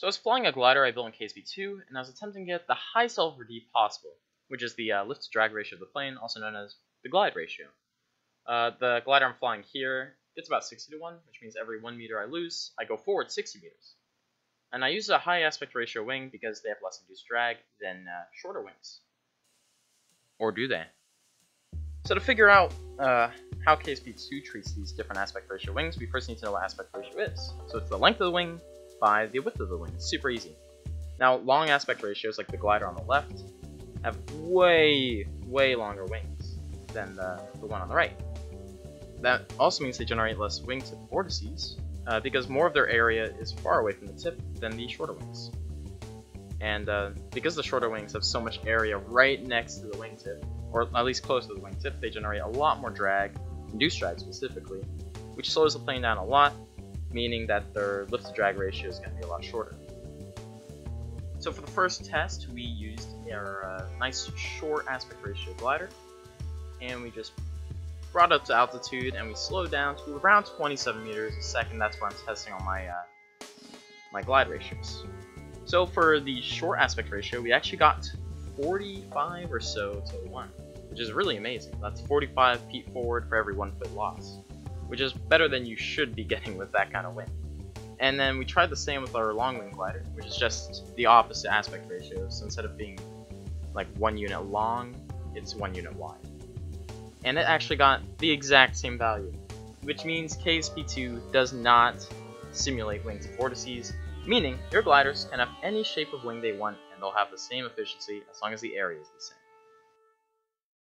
So I was flying a glider I built in KSP2, and I was attempting to get the highest over D possible, which is the uh, lift to drag ratio of the plane, also known as the glide ratio. Uh, the glider I'm flying here, gets about 60 to 1, which means every 1 meter I lose, I go forward 60 meters. And I use a high aspect ratio wing because they have less induced drag than uh, shorter wings. Or do they? So to figure out uh, how KSP2 treats these different aspect ratio wings, we first need to know what aspect ratio is. So it's the length of the wing by the width of the wing. It's super easy. Now, long aspect ratios, like the glider on the left, have way, way longer wings than the, the one on the right. That also means they generate less wingtip vortices, uh, because more of their area is far away from the tip than the shorter wings. And uh, because the shorter wings have so much area right next to the wingtip, or at least close to the wingtip, they generate a lot more drag, induced drag specifically, which slows the plane down a lot, meaning that their lift to drag ratio is going to be a lot shorter. So for the first test, we used our uh, nice short aspect ratio glider, and we just brought up to altitude, and we slowed down to around 27 meters a second. That's where I'm testing on my uh, my glide ratios. So for the short aspect ratio, we actually got 45 or so to 1, which is really amazing. That's 45 feet forward for every 1 foot loss, which is better than you should be getting with that kind of wind. And then we tried the same with our long wing glider, which is just the opposite aspect ratio. So instead of being like one unit long, it's one unit wide. And it actually got the exact same value, which means KSP2 does not simulate wings vortices, meaning your gliders can have any shape of wing they want and they'll have the same efficiency as long as the area is the same.